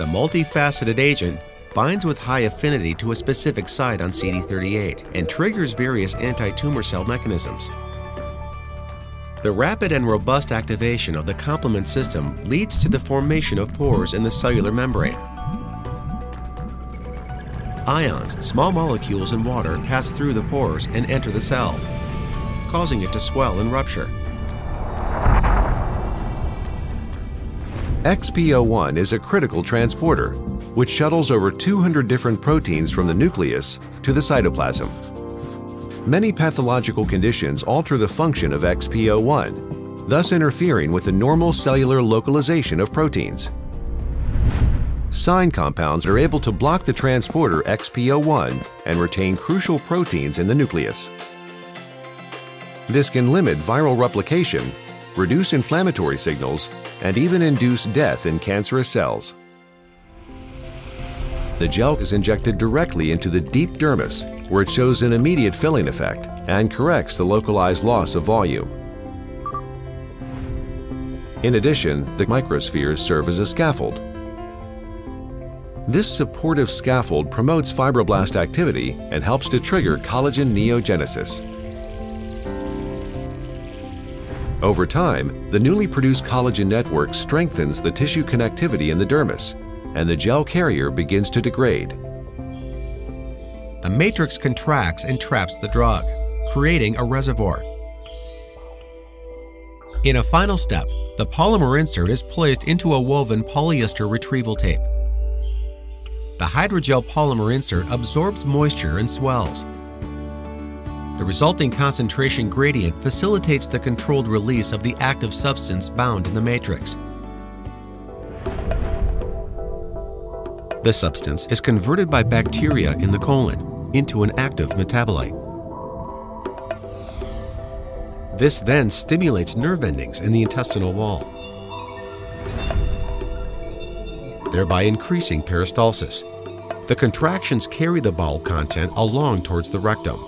The multifaceted agent binds with high affinity to a specific site on CD38 and triggers various anti-tumor cell mechanisms. The rapid and robust activation of the complement system leads to the formation of pores in the cellular membrane. Ions, small molecules in water, pass through the pores and enter the cell, causing it to swell and rupture. XPO1 is a critical transporter, which shuttles over 200 different proteins from the nucleus to the cytoplasm. Many pathological conditions alter the function of XPO1, thus interfering with the normal cellular localization of proteins. SINE compounds are able to block the transporter XPO1 and retain crucial proteins in the nucleus. This can limit viral replication, reduce inflammatory signals, and even induce death in cancerous cells. The gel is injected directly into the deep dermis, where it shows an immediate filling effect and corrects the localized loss of volume. In addition, the microspheres serve as a scaffold. This supportive scaffold promotes fibroblast activity and helps to trigger collagen neogenesis. Over time, the newly produced collagen network strengthens the tissue connectivity in the dermis, and the gel carrier begins to degrade. The matrix contracts and traps the drug, creating a reservoir. In a final step, the polymer insert is placed into a woven polyester retrieval tape. The hydrogel polymer insert absorbs moisture and swells, the resulting concentration gradient facilitates the controlled release of the active substance bound in the matrix. The substance is converted by bacteria in the colon into an active metabolite. This then stimulates nerve endings in the intestinal wall, thereby increasing peristalsis. The contractions carry the bowel content along towards the rectum.